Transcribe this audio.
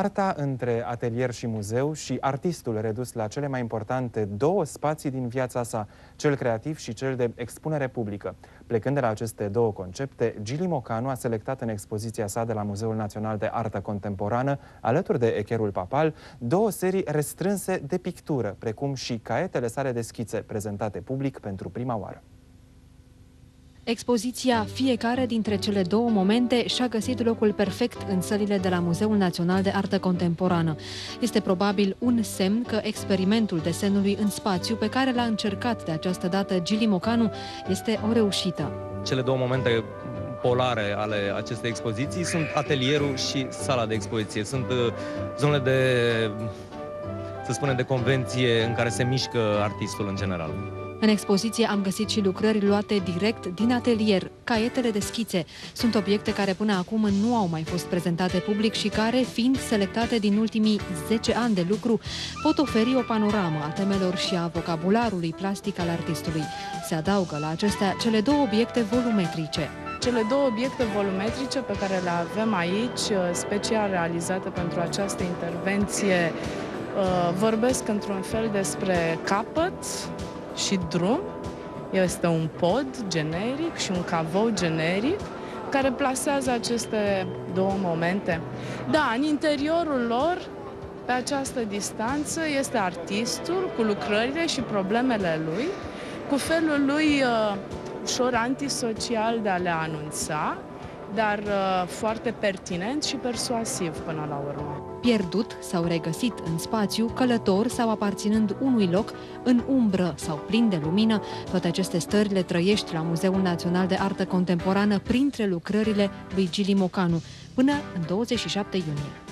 Arta între atelier și muzeu și artistul redus la cele mai importante două spații din viața sa, cel creativ și cel de expunere publică. Plecând de la aceste două concepte, Gili Mocanu a selectat în expoziția sa de la Muzeul Național de Artă Contemporană, alături de Echerul Papal, două serii restrânse de pictură, precum și caetele sale de schițe prezentate public pentru prima oară. Expoziția Fiecare dintre cele două momente și-a găsit locul perfect în sălile de la Muzeul Național de Artă Contemporană. Este probabil un semn că experimentul desenului în spațiu pe care l-a încercat de această dată Gili Mocanu este o reușită. Cele două momente polare ale acestei expoziții sunt atelierul și sala de expoziție. Sunt uh, zonele de, să spunem, de convenție în care se mișcă artistul în general. În expoziție am găsit și lucrări luate direct din atelier, caietele de schițe. Sunt obiecte care până acum nu au mai fost prezentate public și care, fiind selectate din ultimii 10 ani de lucru, pot oferi o panoramă a temelor și a vocabularului plastic al artistului. Se adaugă la acestea cele două obiecte volumetrice. Cele două obiecte volumetrice pe care le avem aici, special realizate pentru această intervenție, uh, vorbesc într-un fel despre capăt, și drum. Este un pod generic și un cavou generic care plasează aceste două momente. Da, în interiorul lor, pe această distanță, este artistul cu lucrările și problemele lui, cu felul lui uh, ușor antisocial de a le anunța, dar uh, foarte pertinent și persuasiv până la urmă. Pierdut sau regăsit în spațiu, călător sau aparținând unui loc, în umbră sau plin de lumină, toate aceste stări le trăiești la Muzeul Național de Artă Contemporană printre lucrările lui Gili Mocanu, până în 27 iunie.